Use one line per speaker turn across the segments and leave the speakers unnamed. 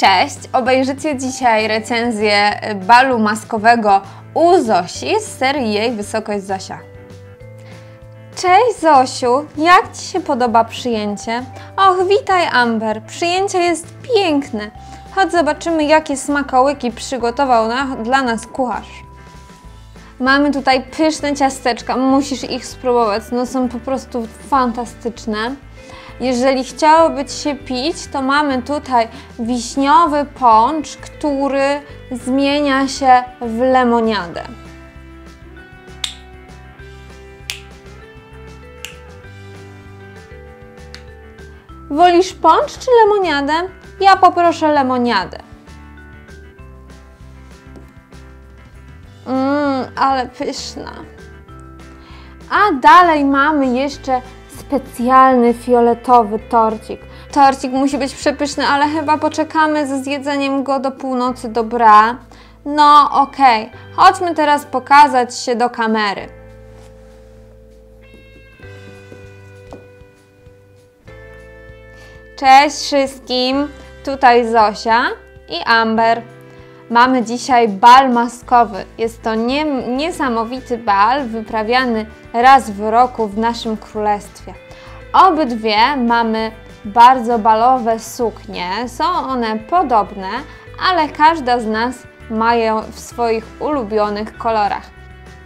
Cześć! Obejrzycie dzisiaj recenzję balu maskowego u Zosi z serii Jej Wysokość Zosia. Cześć Zosiu, jak Ci się podoba przyjęcie? Och, witaj Amber, przyjęcie jest piękne. Chodź zobaczymy, jakie smakołyki przygotował na, dla nas kucharz. Mamy tutaj pyszne ciasteczka, musisz ich spróbować, no są po prostu fantastyczne. Jeżeli chciałoby Ci się pić, to mamy tutaj wiśniowy poncz, który zmienia się w lemoniadę. Wolisz poncz czy lemoniadę? Ja poproszę lemoniadę. Mmm, ale pyszna. A dalej mamy jeszcze specjalny fioletowy torcik. Torcik musi być przepyszny, ale chyba poczekamy ze zjedzeniem go do północy, dobra? No okej, okay. chodźmy teraz pokazać się do kamery. Cześć wszystkim, tutaj Zosia i Amber. Mamy dzisiaj bal maskowy. Jest to nie, niesamowity bal wyprawiany raz w roku w naszym królestwie. Obydwie mamy bardzo balowe suknie. Są one podobne, ale każda z nas ma je w swoich ulubionych kolorach.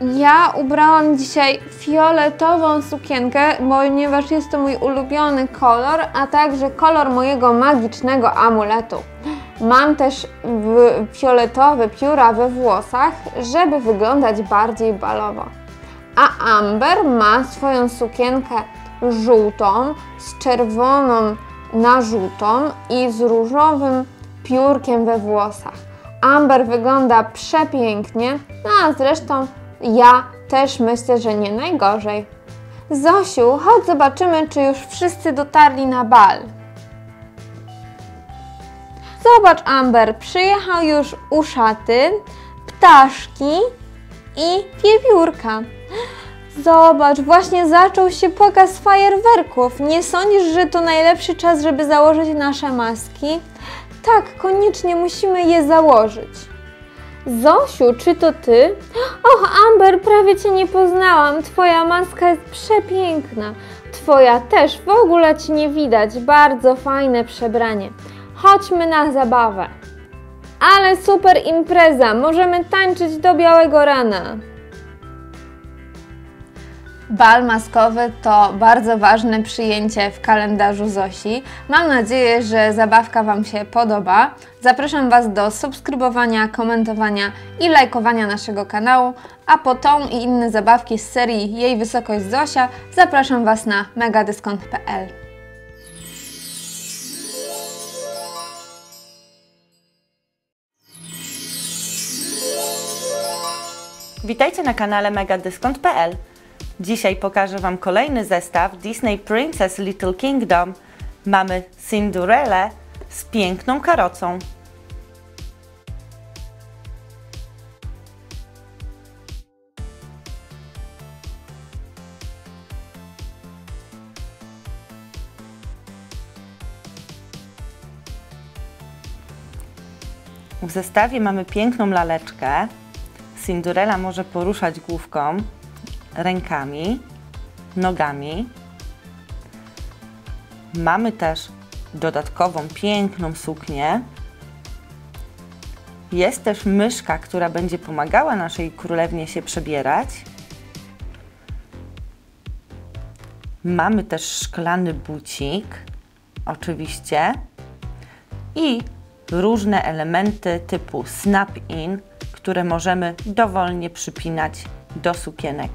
Ja ubrałam dzisiaj fioletową sukienkę, ponieważ jest to mój ulubiony kolor, a także kolor mojego magicznego amuletu. Mam też fioletowe pióra we włosach, żeby wyglądać bardziej balowo. A Amber ma swoją sukienkę żółtą z czerwoną narzutą i z różowym piórkiem we włosach. Amber wygląda przepięknie, no a zresztą ja też myślę, że nie najgorzej. Zosiu, chodź zobaczymy, czy już wszyscy dotarli na bal. Zobacz, Amber, przyjechał już uszaty, ptaszki i wiewiórka. Zobacz, właśnie zaczął się pokaz fajerwerków. Nie sądzisz, że to najlepszy czas, żeby założyć nasze maski? Tak, koniecznie musimy je założyć. Zosiu, czy to ty? Och, Amber, prawie cię nie poznałam. Twoja maska jest przepiękna. Twoja też, w ogóle ci nie widać. Bardzo fajne przebranie. Chodźmy na zabawę. Ale super impreza, możemy tańczyć do białego rana. Bal maskowy to bardzo ważne przyjęcie w kalendarzu Zosi. Mam nadzieję, że zabawka Wam się podoba. Zapraszam Was do subskrybowania, komentowania i lajkowania naszego kanału, a po tą i inne zabawki z serii Jej Wysokość Zosia zapraszam Was na megadyskont.pl.
Witajcie na kanale megadyskont.pl. Dzisiaj pokażę Wam kolejny zestaw Disney Princess Little Kingdom. Mamy Cinderella z piękną karocą. W zestawie mamy piękną laleczkę. Cinderella może poruszać główką, rękami, nogami. Mamy też dodatkową, piękną suknię. Jest też myszka, która będzie pomagała naszej królewnie się przebierać. Mamy też szklany bucik, oczywiście. I różne elementy typu snap-in, które możemy dowolnie przypinać do sukienek.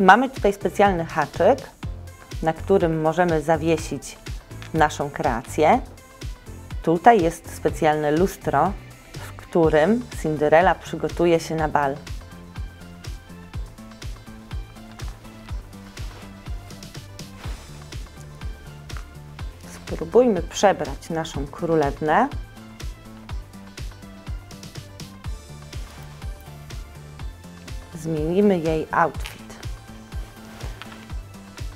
Mamy tutaj specjalny haczyk, na którym możemy zawiesić naszą kreację. Tutaj jest specjalne lustro, w którym Cinderella przygotuje się na bal. Spróbujmy przebrać naszą królewnę. Zmienimy jej outfit.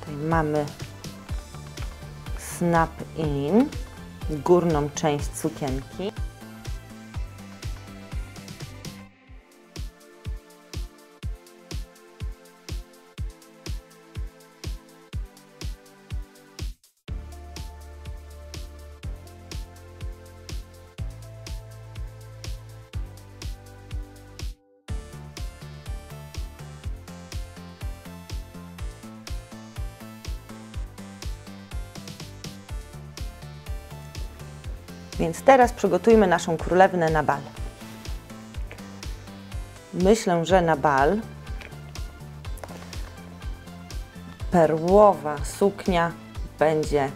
Tutaj mamy snap in, górną część sukienki. Więc teraz przygotujmy naszą królewnę na bal. Myślę, że na bal perłowa suknia będzie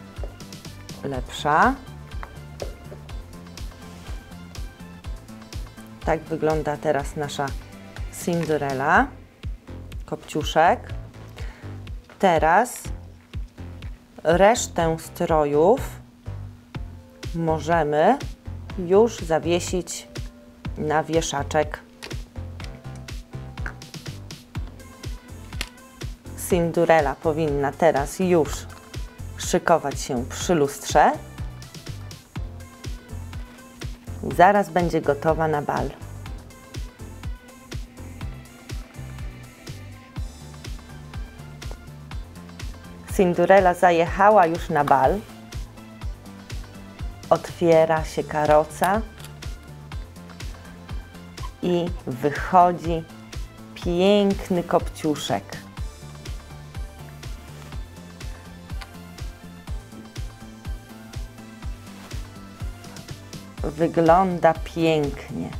lepsza. Tak wygląda teraz nasza Cinderella, kopciuszek. Teraz resztę strojów możemy już zawiesić na wieszaczek. Cinderella powinna teraz już szykować się przy lustrze. Zaraz będzie gotowa na bal. Cinderella zajechała już na bal otwiera się karoca i wychodzi piękny kopciuszek. Wygląda pięknie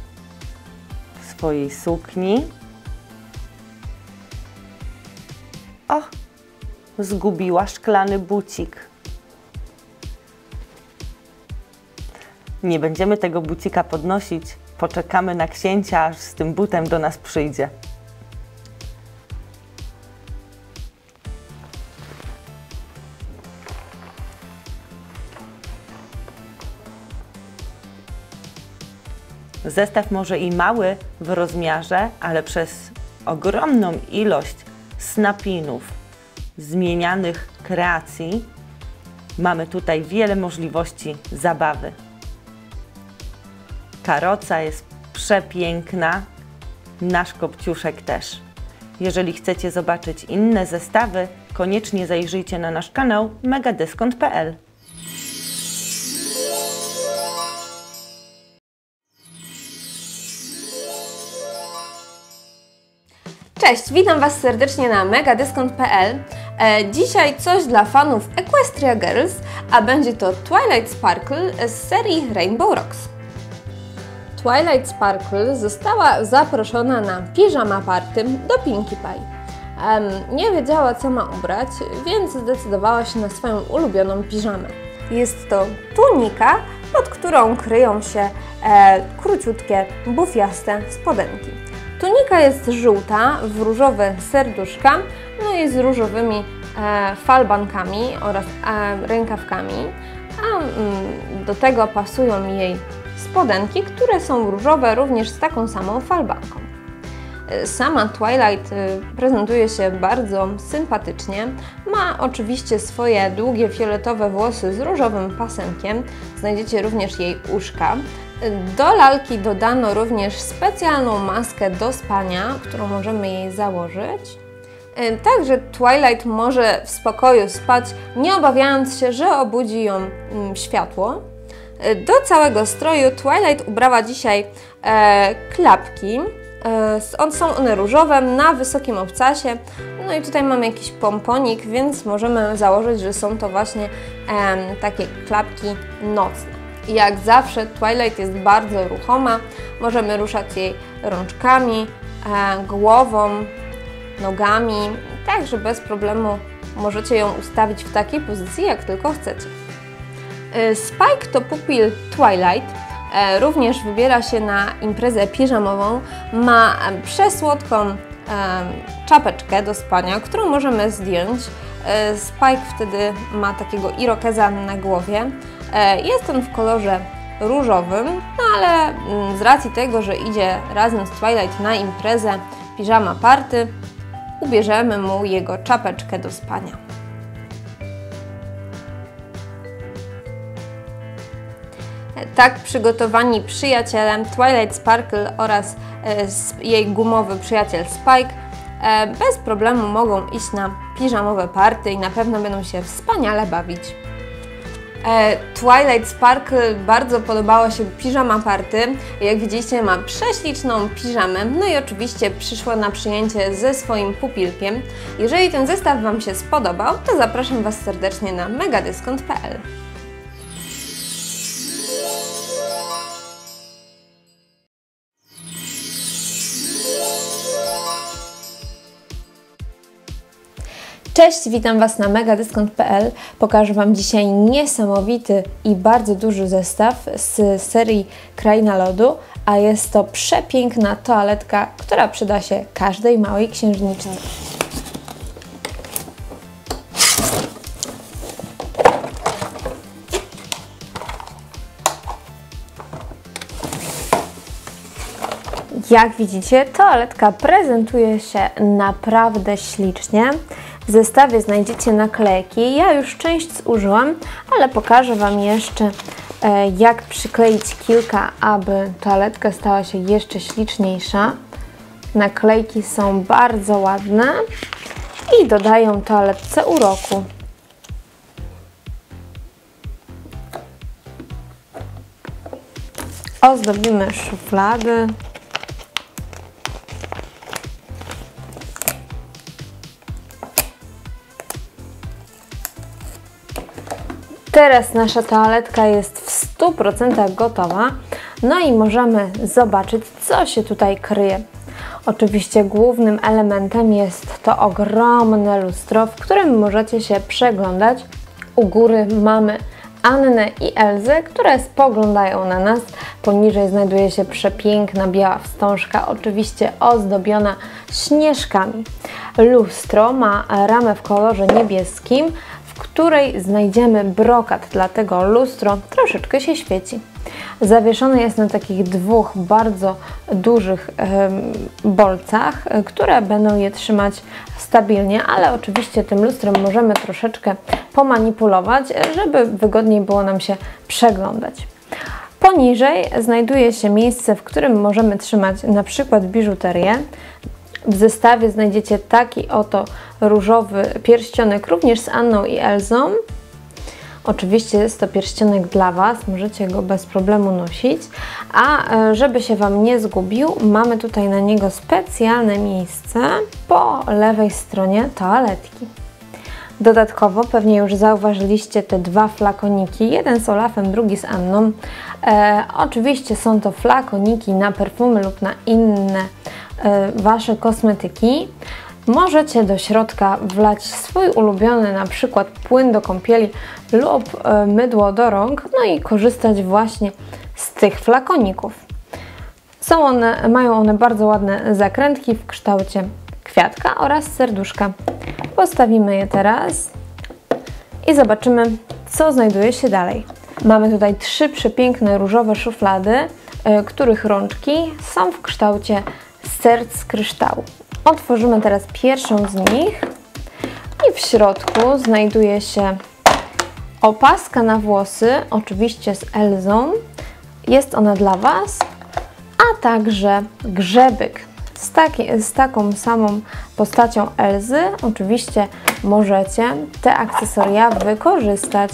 w swojej sukni. O, zgubiła szklany bucik. Nie będziemy tego bucika podnosić, poczekamy na księcia, aż z tym butem do nas przyjdzie. Zestaw może i mały w rozmiarze, ale przez ogromną ilość snapinów, zmienianych kreacji, mamy tutaj wiele możliwości zabawy. Karoca jest przepiękna, nasz kopciuszek też. Jeżeli chcecie zobaczyć inne zestawy, koniecznie zajrzyjcie na nasz kanał megadyskont.pl.
Cześć, witam Was serdecznie na megadyskont.pl. E, dzisiaj coś dla fanów Equestria Girls, a będzie to Twilight Sparkle z serii Rainbow Rocks. Twilight Sparkle została zaproszona na piżama party do Pinkie Pie. Um, nie wiedziała co ma ubrać, więc zdecydowała się na swoją ulubioną piżamę. Jest to tunika, pod którą kryją się e, króciutkie, bufiaste spodenki. Tunika jest żółta w różowe serduszka, no i z różowymi e, falbankami oraz e, rękawkami, a mm, do tego pasują jej spodenki, które są różowe również z taką samą falbanką. Sama Twilight y, prezentuje się bardzo sympatycznie. Ma oczywiście swoje długie fioletowe włosy z różowym pasemkiem. Znajdziecie również jej uszka. Do lalki dodano również specjalną maskę do spania, którą możemy jej założyć. Także Twilight może w spokoju spać, nie obawiając się, że obudzi ją mm, światło. Do całego stroju Twilight ubrała dzisiaj e, klapki. E, są one różowe na wysokim obcasie. No i tutaj mamy jakiś pomponik, więc możemy założyć, że są to właśnie e, takie klapki nocne. Jak zawsze Twilight jest bardzo ruchoma. Możemy ruszać jej rączkami, e, głową, nogami, także bez problemu możecie ją ustawić w takiej pozycji, jak tylko chcecie. E, Spike to pupil Twilight. E, również wybiera się na imprezę piżamową. Ma e, przesłodką czapeczkę do spania, którą możemy zdjąć. Spike wtedy ma takiego irokeza na głowie. Jest on w kolorze różowym, no ale mm, z racji tego, że idzie razem z Twilight na imprezę piżama party, ubierzemy mu jego czapeczkę do spania. Tak przygotowani przyjaciele Twilight Sparkle oraz jej gumowy przyjaciel Spike bez problemu mogą iść na piżamowe party i na pewno będą się wspaniale bawić. E, Twilight Sparkle bardzo podobała się piżama party. Jak widzicie ma prześliczną piżamę, no i oczywiście przyszła na przyjęcie ze swoim pupilkiem. Jeżeli ten zestaw Wam się spodobał, to zapraszam Was serdecznie na megadyskont.pl. Cześć, witam Was na megadyskont.pl. Pokażę Wam dzisiaj niesamowity i bardzo duży zestaw z serii Kraina Lodu, a jest to przepiękna toaletka, która przyda się każdej małej księżniczce. Jak widzicie, toaletka prezentuje się naprawdę ślicznie. W zestawie znajdziecie naklejki. Ja już część zużyłam, ale pokażę Wam jeszcze, e, jak przykleić kilka, aby toaletka stała się jeszcze śliczniejsza. Naklejki są bardzo ładne i dodają toaletce uroku. Ozdobimy szuflady. Teraz nasza toaletka jest w 100% gotowa. No i możemy zobaczyć, co się tutaj kryje. Oczywiście głównym elementem jest to ogromne lustro, w którym możecie się przeglądać. U góry mamy Annę i Elzę, które spoglądają na nas. Poniżej znajduje się przepiękna biała wstążka, oczywiście ozdobiona śnieżkami. Lustro ma ramę w kolorze niebieskim, której znajdziemy brokat, dlatego lustro troszeczkę się świeci. Zawieszone jest na takich dwóch bardzo dużych bolcach, które będą je trzymać stabilnie, ale oczywiście tym lustrem możemy troszeczkę pomanipulować, żeby wygodniej było nam się przeglądać. Poniżej znajduje się miejsce, w którym możemy trzymać na przykład biżuterię. W zestawie znajdziecie taki oto różowy pierścionek również z Anną i Elzą. Oczywiście jest to pierścionek dla Was, możecie go bez problemu nosić. A e, żeby się Wam nie zgubił, mamy tutaj na niego specjalne miejsce po lewej stronie toaletki. Dodatkowo pewnie już zauważyliście te dwa flakoniki, jeden z Olafem, drugi z Anną. E, oczywiście są to flakoniki na perfumy lub na inne Wasze kosmetyki. Możecie do środka wlać swój ulubiony na przykład płyn do kąpieli lub e, mydło do rąk, no i korzystać właśnie z tych flakoników. Są one, mają one bardzo ładne zakrętki w kształcie kwiatka oraz serduszka. Postawimy je teraz i zobaczymy, co znajduje się dalej. Mamy tutaj trzy przepiękne różowe szuflady, e, których rączki są w kształcie serc z kryształu. Otworzymy teraz pierwszą z nich i w środku znajduje się opaska na włosy, oczywiście z Elzą. Jest ona dla Was, a także grzebyk z, taki, z taką samą postacią Elzy. Oczywiście możecie te akcesoria wykorzystać.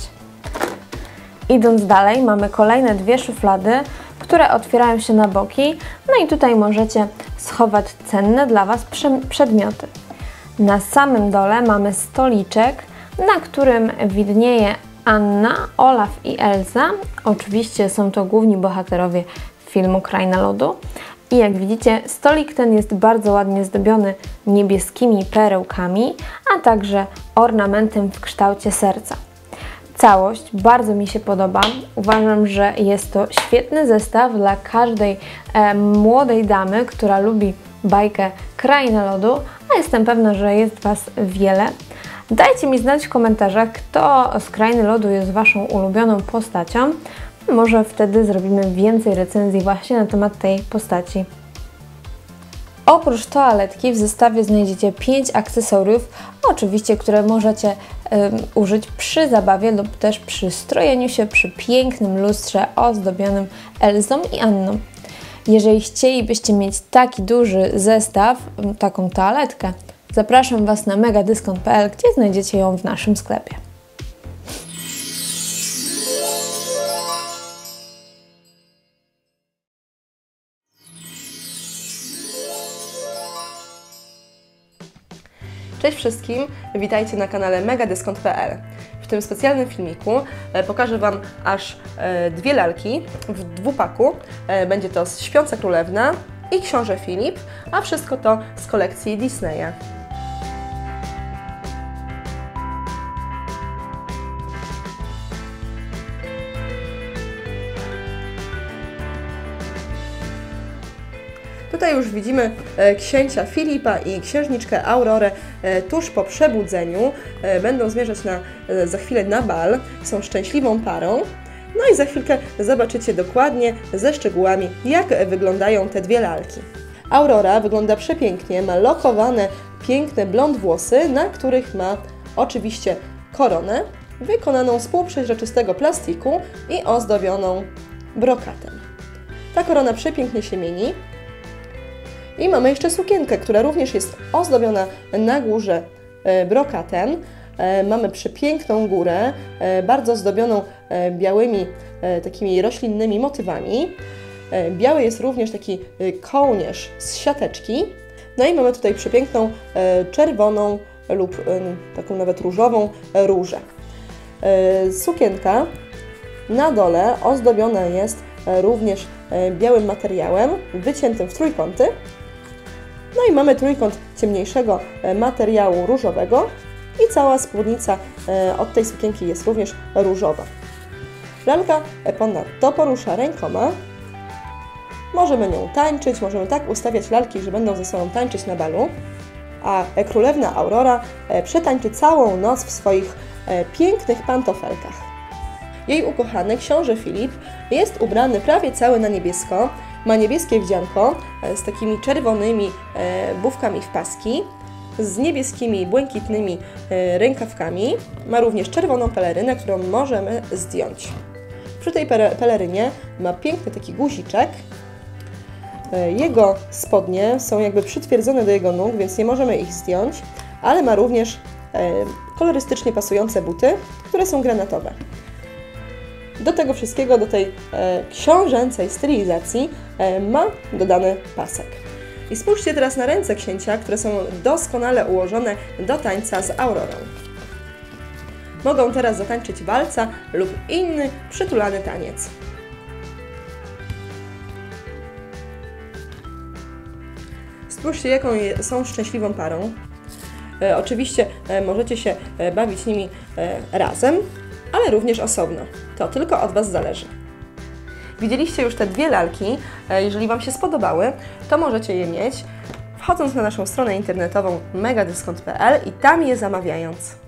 Idąc dalej, mamy kolejne dwie szuflady, które otwierają się na boki. No i tutaj możecie schować cenne dla Was przedmioty. Na samym dole mamy stoliczek, na którym widnieje Anna, Olaf i Elza. Oczywiście są to główni bohaterowie filmu Kraina Lodu. I jak widzicie, stolik ten jest bardzo ładnie zdobiony niebieskimi perełkami, a także ornamentem w kształcie serca. Całość bardzo mi się podoba. Uważam, że jest to świetny zestaw dla każdej e, młodej damy, która lubi bajkę Kraina Lodu, a jestem pewna, że jest Was wiele. Dajcie mi znać w komentarzach, kto z Krainy Lodu jest Waszą ulubioną postacią. Może wtedy zrobimy więcej recenzji właśnie na temat tej postaci. Oprócz toaletki w zestawie znajdziecie 5 akcesoriów, oczywiście, które możecie użyć przy zabawie lub też przy strojeniu się przy pięknym lustrze ozdobionym Elzą i Anną. Jeżeli chcielibyście mieć taki duży zestaw, taką toaletkę, zapraszam Was na megadyskont.pl, gdzie znajdziecie ją w naszym sklepie.
Wszystkim, witajcie na kanale megadyskont.pl. W tym specjalnym filmiku e, pokażę Wam aż e, dwie lalki w dwupaku. E, będzie to Śpiąca Królewna i Książę Filip, a wszystko to z kolekcji Disneya. Tutaj już widzimy e, księcia Filipa i księżniczkę Aurorę e, tuż po przebudzeniu. E, będą zmierzać na, za chwilę na bal, są szczęśliwą parą. No i za chwilkę zobaczycie dokładnie ze szczegółami, jak wyglądają te dwie lalki. Aurora wygląda przepięknie, ma lokowane, piękne blond włosy, na których ma oczywiście koronę wykonaną z półprzeźroczystego plastiku i ozdobioną brokatem. Ta korona przepięknie się mieni, i mamy jeszcze sukienkę, która również jest ozdobiona na górze e, brokatem. E, mamy przepiękną górę, e, bardzo zdobioną białymi takimi roślinnymi motywami. Biały jest również taki kołnierz z siateczki. No i mamy tutaj przepiękną czerwoną lub taką nawet różową różę. Sukienka na dole ozdobiona jest również białym materiałem wyciętym w trójkąty no i mamy trójkąt ciemniejszego e, materiału różowego i cała spódnica e, od tej sukienki jest również różowa. Lalka ponadto porusza rękoma. Możemy nią tańczyć, możemy tak ustawiać lalki, że będą ze sobą tańczyć na balu. A królewna Aurora e, przetańczy całą noc w swoich pięknych pantofelkach. Jej ukochany książę Filip jest ubrany prawie cały na niebiesko, ma niebieskie wdzianko e, z takimi czerwonymi e, bufkami w paski, z niebieskimi błękitnymi e, rękawkami. Ma również czerwoną pelerynę, którą możemy zdjąć. Przy tej pelerynie ma piękny taki guziczek. Jego spodnie są jakby przytwierdzone do jego nóg, więc nie możemy ich zdjąć, ale ma również kolorystycznie pasujące buty, które są granatowe. Do tego wszystkiego, do tej e, książęcej stylizacji e, ma dodany pasek. I spójrzcie teraz na ręce księcia, które są doskonale ułożone do tańca z aurorą. Mogą teraz zatańczyć walca lub inny przytulany taniec. Spójrzcie, jaką są szczęśliwą parą. E, oczywiście e, możecie się e, bawić nimi e, razem, ale również osobno. To tylko od Was zależy. Widzieliście już te dwie lalki. E, jeżeli Wam się spodobały, to możecie je mieć wchodząc na naszą stronę internetową megadyskont.pl i tam je zamawiając.